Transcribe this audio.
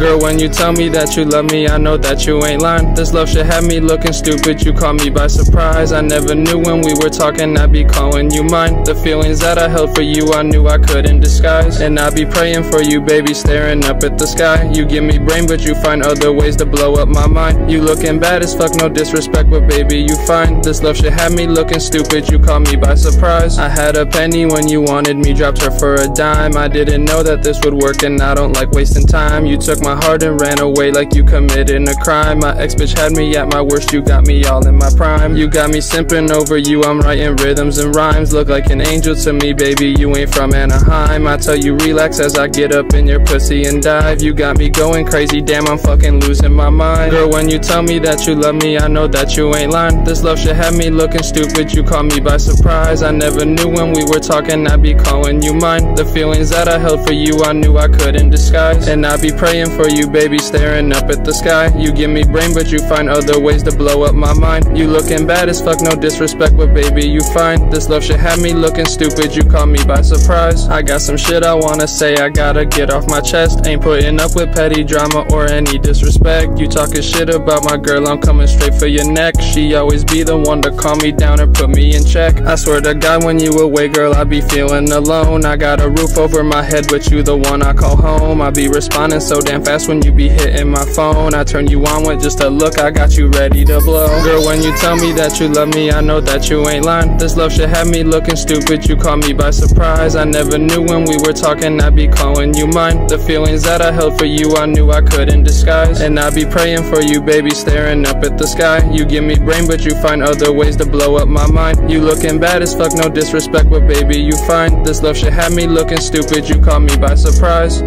Girl, when you tell me that you love me, I know that you ain't lying. This love should have me looking stupid, you caught me by surprise. I never knew when we were talking I'd be calling you mine. The feelings that I held for you, I knew I couldn't disguise. And I'd be praying for you, baby, staring up at the sky. You give me brain, but you find other ways to blow up my mind. You looking bad as fuck, no disrespect, but baby, you fine. This love should have me looking stupid, you caught me by surprise. I had a penny when you wanted me, dropped her for a dime. I didn't know that this would work, and I don't like wasting time. You took my heart and ran away like you committed a crime. My ex bitch had me at my worst, you got me all in my prime. You got me simping over you, I'm writing rhythms and rhymes. Look like an angel to me, baby, you ain't from Anaheim. I tell you, relax as I get up in your pussy and dive. You got me going crazy, damn, I'm fucking losing my mind. Girl, when you tell me that you love me, I know that you ain't lying. This love should have me looking stupid, you caught me by surprise. I never knew when we were talking, I'd be calling you mine. The feelings that I held for you, I knew I couldn't disguise. And I'd be praying for you, baby, staring up at the sky. You give me brain, but you find other ways to blow up my mind. You looking bad as fuck, no disrespect, but baby, you fine. This love should have me looking stupid, you caught me by surprise. I got some shit I wanna say, I gotta get off my chest. Ain't putting up with petty drama or any disrespect. You talking shit about my girl, I'm coming straight for your neck. She always be the one to calm me down and put me in check. I swear to God, when you away, girl, I be feeling alone. I got a roof over my head, but you the one I call home. I be responding so damn fast when you be hitting my phone. I turn you on with just a look, I got you ready to blow. Girl, when you tell me that you love me, I know that you ain't lying. This love should have me looking stupid, you caught me by surprise. I never knew when we were talking, I'd be calling you mine. The feelings that I held for you, I knew I couldn't disguise. And I'd be praying for you, baby, staring up at the sky. You give me brain, but you find other ways to blow up my mind. You looking bad as fuck, no disrespect, but baby, you fine. This love should have me looking stupid, you caught me by surprise.